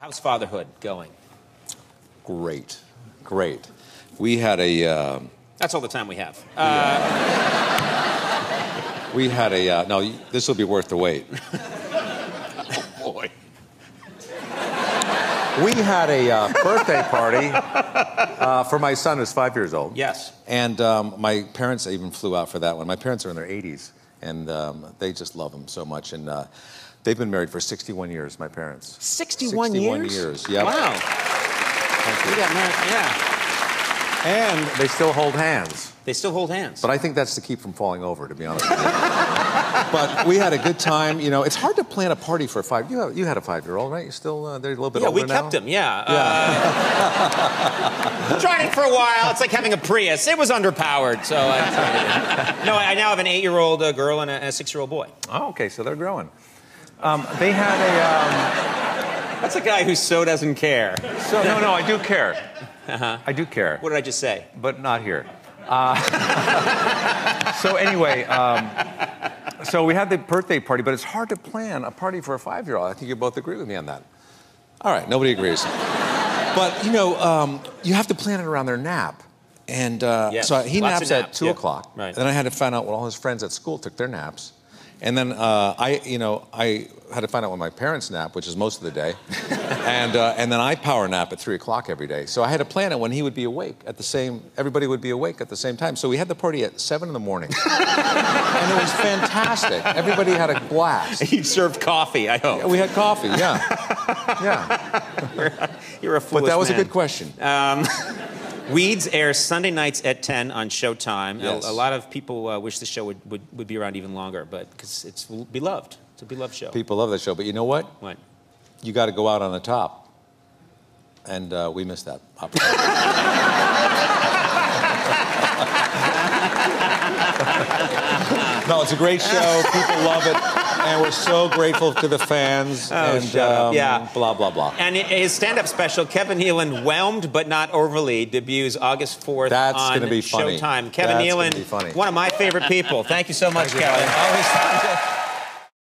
How's fatherhood going? Great, great. We had a uh, That's all the time we have. Uh, we had a uh, no. This will be worth the wait. boy. We had a uh, birthday party uh, for my son who's five years old. Yes. And um, my parents even flew out for that one. My parents are in their 80s, and um, they just love him so much. And uh, they've been married for 61 years. My parents. 61, 61 years? years, yep. Wow. Thank We you. got married. Yeah. And they still hold hands. They still hold hands. But I think that's to keep from falling over, to be honest with you. but we had a good time. You know, it's hard to plan a party for a five. You, have, you had a five-year-old, right? You still uh, they're a little bit yeah, older we kept him. Yeah. Uh, tried it for a while. It's like having a Prius. It was underpowered, so I. No, I now have an eight-year-old uh, girl and a, and a six-year-old boy. Oh, okay, so they're growing. Um, they had a. That's a guy who so doesn't care. Um, so no, no, I do care. I do care, What did I just say? but not here. Uh, so anyway, um, so we had the birthday party, but it's hard to plan a party for a five-year-old. I think you both agree with me on that. All right, nobody agrees. but you know, um, you have to plan it around their nap. And uh, Yes, so he lots naps of at two yeah, o'clock. right. Then I had to find out when all his friends at school took their naps. And then uh, I, you know, I had to find out when my parents nap, which is most of the day. and, uh, and then I power nap at three o'clock every day. So I had to plan it when he would be awake at the same, everybody would be awake at the same time. So we had the party at seven in the morning. and it was fantastic. Everybody had a blast. You served coffee, I hope. Yeah, we had coffee, yeah. Yeah. You're a foolish But that was man. A good question. Weeds airs Sunday nights at 10 on Showtime. Yes. A, a lot of people uh, wish the show would, would, would be around even longer, but because it's beloved. It's a beloved show. People love that show, but you know what? What? You got to go out on the top. And uh, we missed that opportunity. no, it's a great show. People love it. And we're so grateful to the fans. and Oh, up. um, Yeah. blah, blah, blah. And his stand-up special, Kevin Nealon, Whelmed but Not Overly, debuts August 4th That's on gonna be funny. Showtime. Kevin That's Nealon, one of my favorite people. Thank you so much, Thank Kevin.